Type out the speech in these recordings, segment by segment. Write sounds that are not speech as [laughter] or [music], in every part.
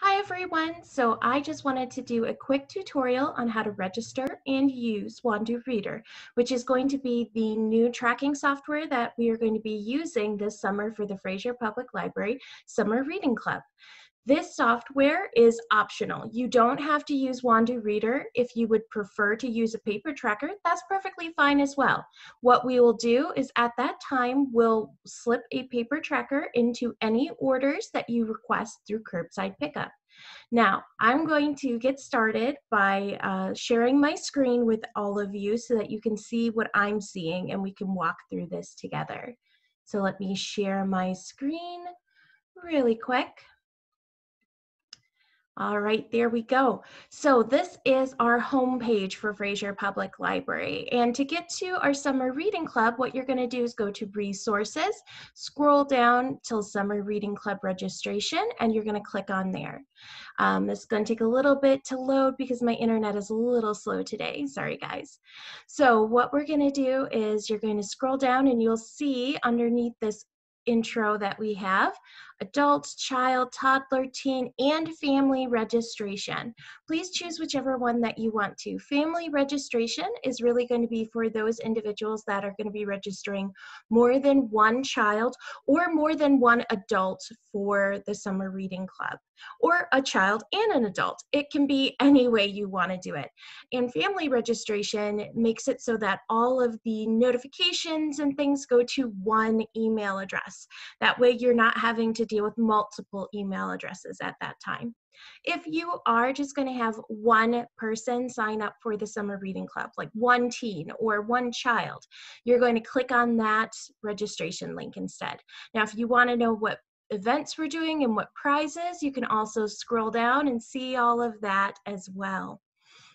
Hi everyone, so I just wanted to do a quick tutorial on how to register and use Wandoo Reader, which is going to be the new tracking software that we are going to be using this summer for the Fraser Public Library Summer Reading Club. This software is optional. You don't have to use Wandoo Reader. If you would prefer to use a paper tracker, that's perfectly fine as well. What we will do is at that time, we'll slip a paper tracker into any orders that you request through curbside pickup. Now, I'm going to get started by uh, sharing my screen with all of you so that you can see what I'm seeing and we can walk through this together. So let me share my screen really quick. All right, there we go. So this is our homepage for Fraser Public Library. And to get to our Summer Reading Club, what you're gonna do is go to Resources, scroll down till Summer Reading Club Registration, and you're gonna click on there. Um, it's gonna take a little bit to load because my internet is a little slow today. Sorry, guys. So what we're gonna do is you're going to scroll down and you'll see underneath this intro that we have, adult, child, toddler, teen, and family registration. Please choose whichever one that you want to. Family registration is really going to be for those individuals that are going to be registering more than one child or more than one adult for the summer reading club or a child and an adult. It can be any way you want to do it. And family registration makes it so that all of the notifications and things go to one email address. That way you're not having to deal with multiple email addresses at that time. If you are just going to have one person sign up for the summer reading club, like one teen or one child, you're going to click on that registration link instead. Now, if you want to know what events we're doing and what prizes, you can also scroll down and see all of that as well.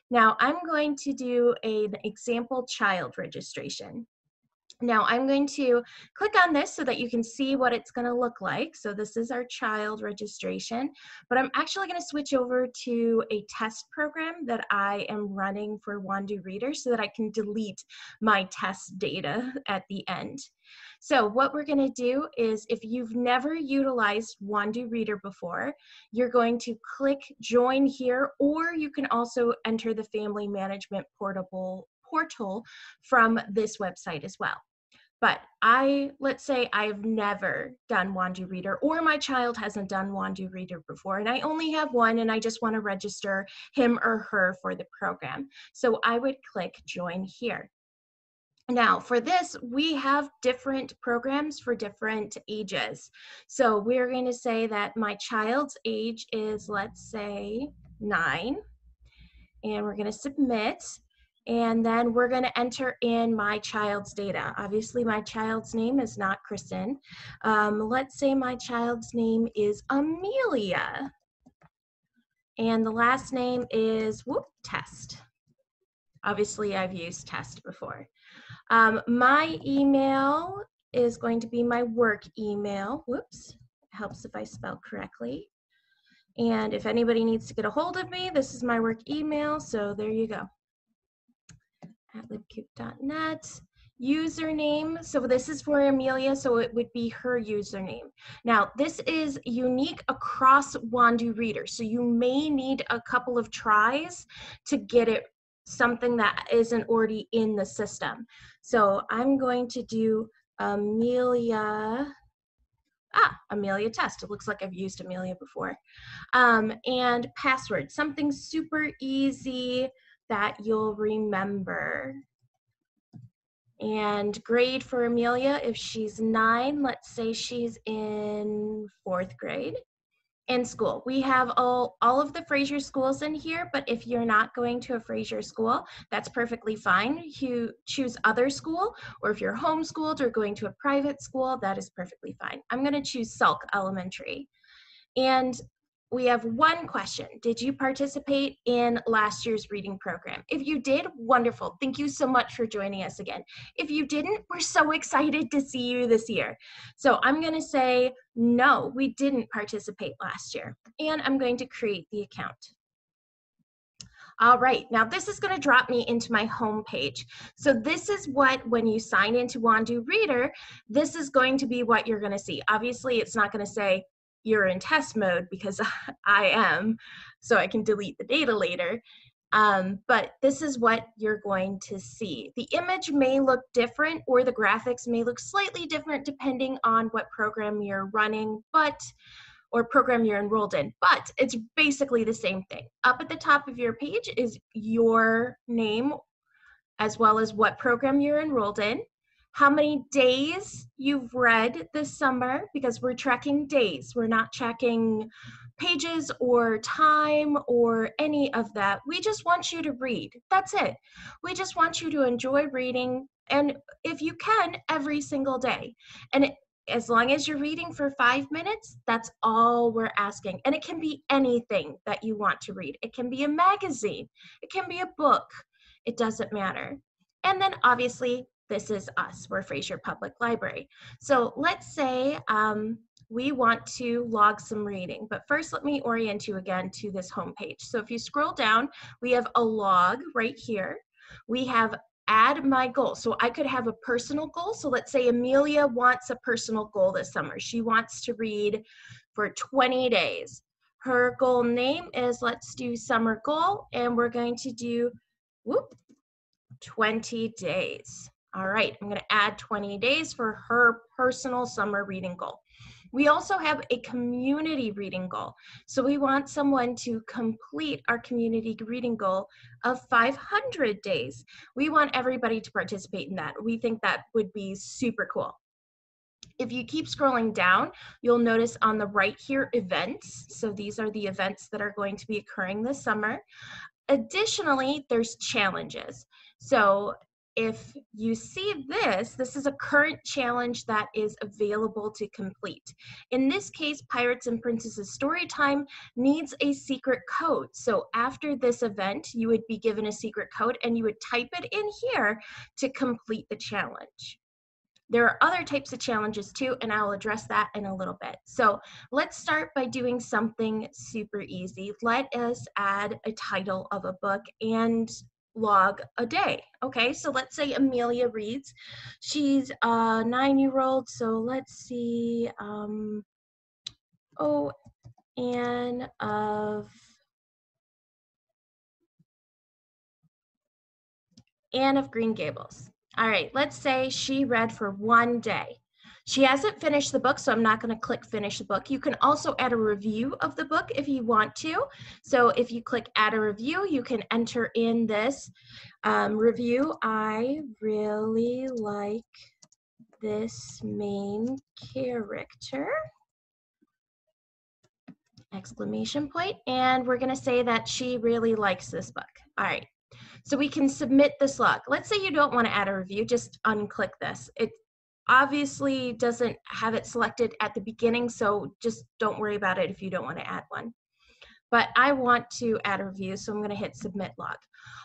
Now, I'm going to do an example child registration. Now I'm going to click on this so that you can see what it's going to look like. So this is our child registration, but I'm actually going to switch over to a test program that I am running for Wandoo Reader so that I can delete my test data [laughs] at the end. So what we're going to do is if you've never utilized Wandoo Reader before, you're going to click join here, or you can also enter the family management portable portal from this website as well. But I, let's say I've never done Wandoo Reader or my child hasn't done Wandoo Reader before and I only have one and I just want to register him or her for the program. So I would click join here. Now for this, we have different programs for different ages. So we're going to say that my child's age is, let's say, nine, and we're going to submit. And then we're going to enter in my child's data. Obviously, my child's name is not Kristen. Um, let's say my child's name is Amelia. And the last name is whoop, Test. Obviously, I've used Test before. Um, my email is going to be my work email. Whoops, helps if I spell correctly. And if anybody needs to get a hold of me, this is my work email, so there you go at libcoop.net. Username, so this is for Amelia, so it would be her username. Now, this is unique across Wandoo Reader, so you may need a couple of tries to get it something that isn't already in the system. So I'm going to do Amelia, ah, Amelia test. It looks like I've used Amelia before. Um, and password, something super easy that you'll remember. And grade for Amelia, if she's nine, let's say she's in fourth grade. In school, we have all, all of the Fraser schools in here, but if you're not going to a Fraser school, that's perfectly fine. You choose other school, or if you're homeschooled or going to a private school, that is perfectly fine. I'm gonna choose Salk Elementary. And we have one question. Did you participate in last year's reading program? If you did, wonderful. Thank you so much for joining us again. If you didn't, we're so [laughs] excited to see you this year. So I'm going to say, no, we didn't participate last year. And I'm going to create the account. All right, now this is gonna drop me into my home page. So this is what, when you sign into Wandoo Reader, this is going to be what you're gonna see. Obviously, it's not gonna say you're in test mode because [laughs] I am, so I can delete the data later. Um, but this is what you're going to see. The image may look different or the graphics may look slightly different depending on what program you're running, but or program you're enrolled in, but it's basically the same thing. Up at the top of your page is your name as well as what program you're enrolled in, how many days you've read this summer, because we're tracking days. We're not tracking pages or time or any of that. We just want you to read. That's it. We just want you to enjoy reading and if you can every single day. And it, as long as you're reading for five minutes, that's all we're asking. And it can be anything that you want to read. It can be a magazine, it can be a book, it doesn't matter. And then obviously, this is us, we're Fraser Public Library. So let's say um, we want to log some reading, but first let me orient you again to this home page. So if you scroll down, we have a log right here. We have add my goal. So I could have a personal goal. So let's say Amelia wants a personal goal this summer. She wants to read for 20 days. Her goal name is let's do summer goal and we're going to do whoop 20 days. All right, I'm going to add 20 days for her personal summer reading goal. We also have a community reading goal. So we want someone to complete our community reading goal of 500 days. We want everybody to participate in that. We think that would be super cool. If you keep scrolling down, you'll notice on the right here, events. So these are the events that are going to be occurring this summer. Additionally, there's challenges. So if you see this, this is a current challenge that is available to complete. In this case, Pirates and Princesses Storytime needs a secret code. So after this event, you would be given a secret code and you would type it in here to complete the challenge. There are other types of challenges too, and I'll address that in a little bit. So let's start by doing something super easy. Let us add a title of a book and log a day. Okay, so let's say Amelia reads. She's a nine year old, so let's see. Um, oh, Anne of Anne of Green Gables. All right, let's say she read for one day. She hasn't finished the book, so I'm not going to click finish the book. You can also add a review of the book if you want to. So if you click add a review, you can enter in this um, review. I really like this main character exclamation point and we're going to say that she really likes this book all right so we can submit this log let's say you don't want to add a review just unclick this it obviously doesn't have it selected at the beginning, so just don't worry about it if you don't want to add one. But I want to add a review, so I'm going to hit submit log.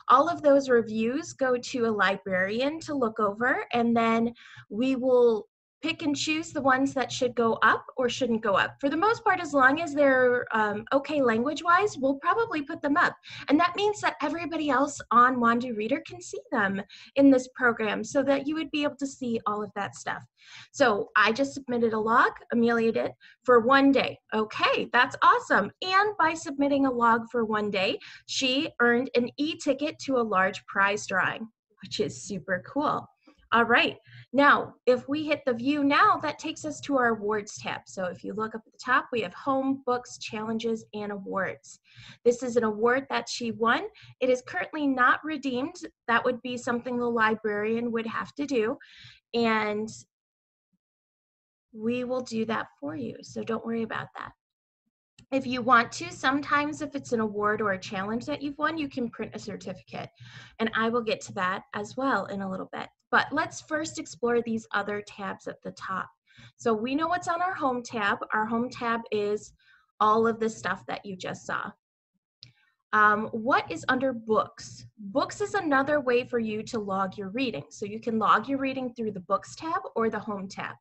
All of those reviews go to a librarian to look over, and then we will pick and choose the ones that should go up or shouldn't go up. For the most part, as long as they're um, okay language-wise, we'll probably put them up. And that means that everybody else on Wandoo Reader can see them in this program so that you would be able to see all of that stuff. So I just submitted a log, Amelia did, for one day. Okay, that's awesome. And by submitting a log for one day, she earned an e-ticket to a large prize drawing, which is super cool. All right, now if we hit the view now, that takes us to our awards tab. So if you look up at the top, we have home, books, challenges, and awards. This is an award that she won. It is currently not redeemed. That would be something the librarian would have to do. And we will do that for you. So don't worry about that. If you want to, sometimes if it's an award or a challenge that you've won, you can print a certificate. And I will get to that as well in a little bit. But let's first explore these other tabs at the top. So we know what's on our home tab. Our home tab is all of the stuff that you just saw. Um, what is under books? Books is another way for you to log your reading. So you can log your reading through the books tab or the home tab.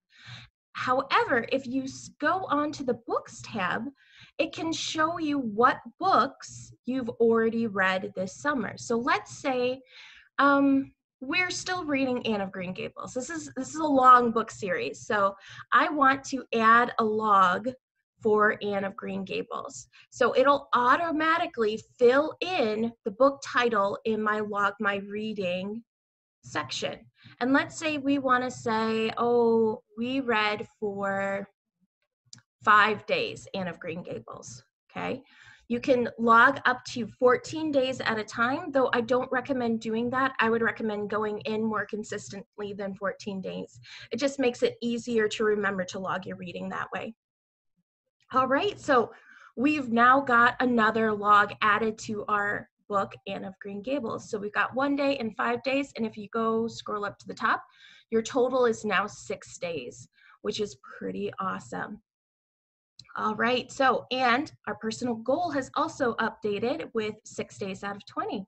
However, if you go onto the books tab, it can show you what books you've already read this summer. So let's say um, we're still reading Anne of Green Gables. This is this is a long book series, so I want to add a log for Anne of Green Gables. So it'll automatically fill in the book title in my log my reading section. And let's say we want to say, oh, we read for five days Anne of Green Gables. Okay. You can log up to 14 days at a time, though I don't recommend doing that. I would recommend going in more consistently than 14 days. It just makes it easier to remember to log your reading that way. All right, so we've now got another log added to our book, Anne of Green Gables. So we've got one day and five days, and if you go scroll up to the top, your total is now six days, which is pretty awesome. All right, so, and our personal goal has also updated with six days out of 20.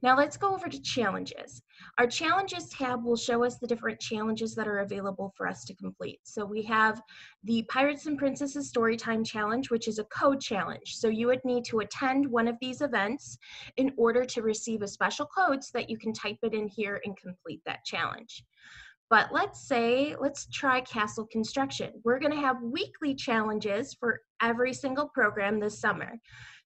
Now let's go over to challenges. Our challenges tab will show us the different challenges that are available for us to complete. So we have the Pirates and Princesses Storytime Challenge, which is a code challenge. So you would need to attend one of these events in order to receive a special code so that you can type it in here and complete that challenge. But let's say, let's try castle construction. We're gonna have weekly challenges for every single program this summer.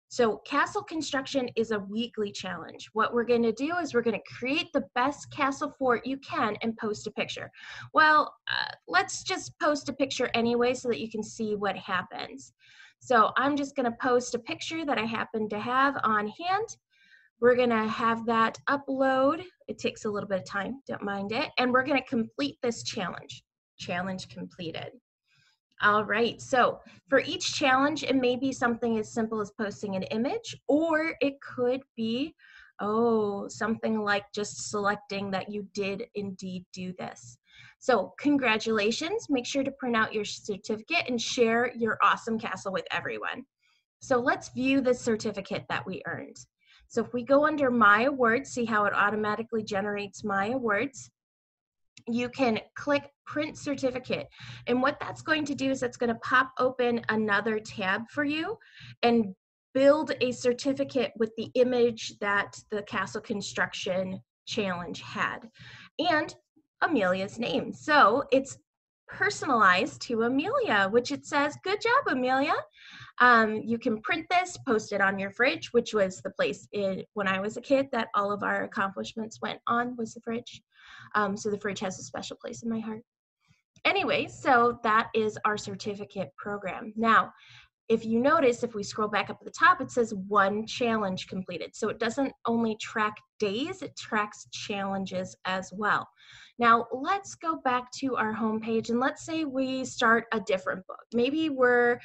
So castle construction is a weekly challenge. What we're gonna do is we're gonna create the best castle fort you can and post a picture. Well, uh, let's just post a picture anyway so that you can see what happens. So I'm just gonna post a picture that I happen to have on hand we're gonna have that upload. It takes a little bit of time, don't mind it. And we're gonna complete this challenge. Challenge completed. All right, so for each challenge, it may be something as simple as posting an image, or it could be, oh, something like just selecting that you did indeed do this. So congratulations, make sure to print out your certificate and share your awesome castle with everyone. So let's view the certificate that we earned. So if we go under My Awards, see how it automatically generates My Awards, you can click Print Certificate. And what that's going to do is it's going to pop open another tab for you and build a certificate with the image that the castle construction challenge had and Amelia's name. So it's personalized to Amelia, which it says, good job, Amelia. Um, you can print this, post it on your fridge, which was the place in, when I was a kid that all of our accomplishments went on was the fridge. Um, so the fridge has a special place in my heart. Anyway, so that is our certificate program. Now, if you notice, if we scroll back up at the top, it says one challenge completed. So it doesn't only track days, it tracks challenges as well. Now let's go back to our homepage and let's say we start a different book. Maybe we're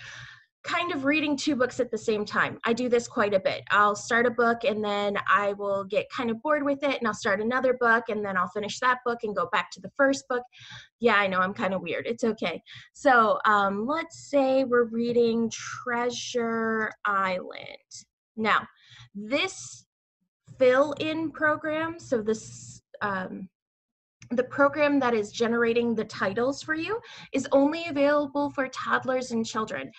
kind of reading two books at the same time. I do this quite a bit. I'll start a book and then I will get kind of bored with it and I'll start another book and then I'll finish that book and go back to the first book. Yeah, I know I'm kind of weird. It's okay. So um, let's say we're reading Treasure Island. Now, this fill in program, so this um, the program that is generating the titles for you is only available for toddlers and children.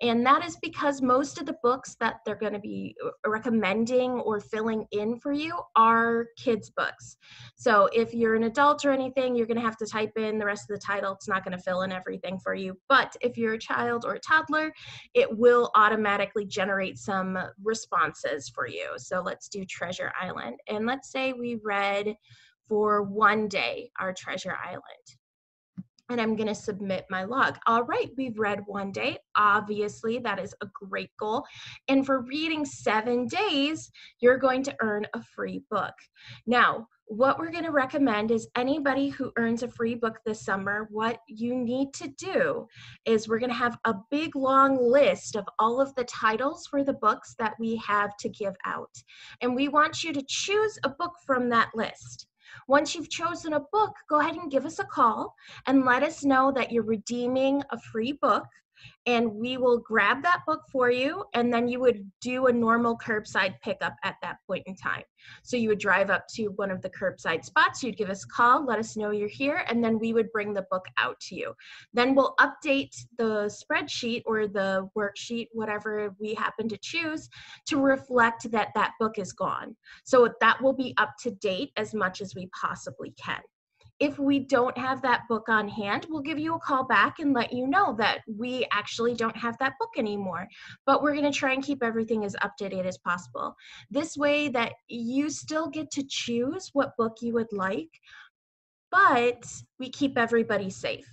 And that is because most of the books that they're going to be uh, recommending or filling in for you are kids' books. So if you're an adult or anything, you're going to have to type in the rest of the title. It's not going to fill in everything for you. But if you're a child or a toddler, it will automatically generate some responses for you. So let's do Treasure Island. And let's say we read for one day our Treasure Island and I'm going to submit my log. All right, we've read one day. Obviously, that is a great goal. And for reading seven days, you're going to earn a free book. Now, what we're going to recommend is anybody who earns a free book this summer, what you need to do is we're going to have a big long list of all of the titles for the books that we have to give out. And we want you to choose a book from that list. Once you've chosen a book, go ahead and give us a call and let us know that you're redeeming a free book and we will grab that book for you and then you would do a normal curbside pickup at that point in time. So you would drive up to one of the curbside spots you'd give us a call let us know you're here and then we would bring the book out to you. Then we'll update the spreadsheet or the worksheet whatever we happen to choose to reflect that that book is gone. So that will be up to date as much as we possibly can If we don't have that book on hand, we'll give you a call back and let you know that we actually don't have that book anymore. But we're going to try and keep everything as up to date as possible. This way that you still get to choose what book you would like, but we keep everybody safe,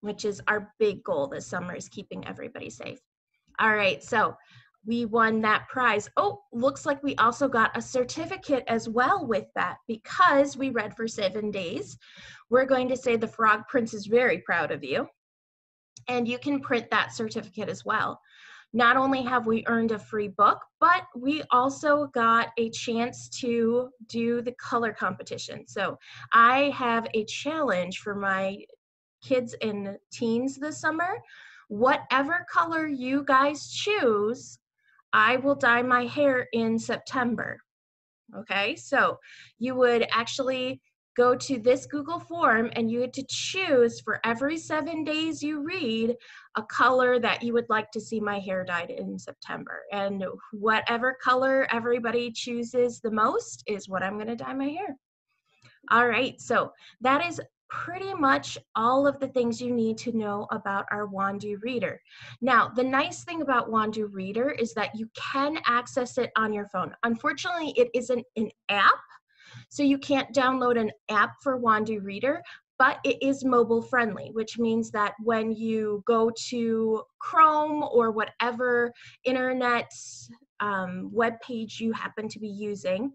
which is our big goal this summer is keeping everybody safe. All right, so we won that prize. Oh, looks like we also got a certificate as well with that because we read for seven days. We're going to say the Frog Prince is very proud of you. And you can print that certificate as well. Not only have we earned a free book, but we also got a chance to do the color competition. So I have a challenge for my kids and teens this summer. Whatever color you guys choose, I will dye my hair in September. Okay, so you would actually go to this Google form and you had to choose for every seven days you read a color that you would like to see my hair dyed in September. And whatever color everybody chooses the most is what I'm gonna dye my hair. All right, so that is pretty much all of the things you need to know about our Wandoo Reader. Now, the nice thing about Wandoo Reader is that you can access it on your phone. Unfortunately, it isn't an app, so you can't download an app for Wandoo Reader, but it is mobile friendly, which means that when you go to Chrome or whatever internet um, web page you happen to be using,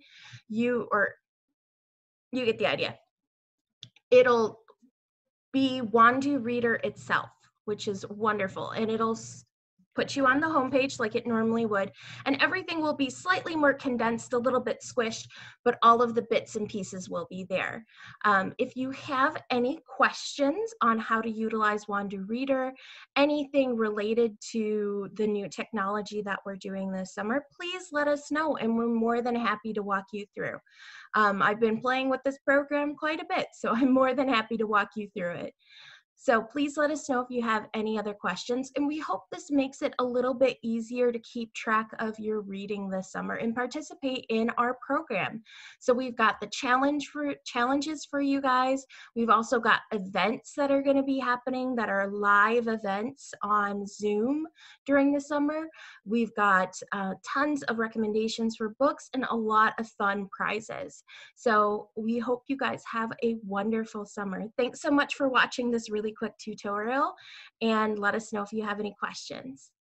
you or you get the idea it'll be Wandoo Reader itself, which is wonderful. And it'll put you on the homepage like it normally would. And everything will be slightly more condensed, a little bit squished, but all of the bits and pieces will be there. Um, if you have any questions on how to utilize Wandoo Reader, anything related to the new technology that we're doing this summer, please let us know and we're more than happy to walk you through. Um, I've been playing with this program quite a bit, so [laughs] I'm more than happy to walk you through it. So please let us know if you have any other questions. And we hope this makes it a little bit easier to keep track of your reading this summer and participate in our program. So we've got the challenge for challenges for you guys. We've also got events that are going to be happening that are live events on Zoom during the summer. We've got uh, tons of recommendations for books and a lot of fun prizes. So we hope you guys have a wonderful summer. Thanks so much for watching this really quick tutorial and let us know if you have any questions.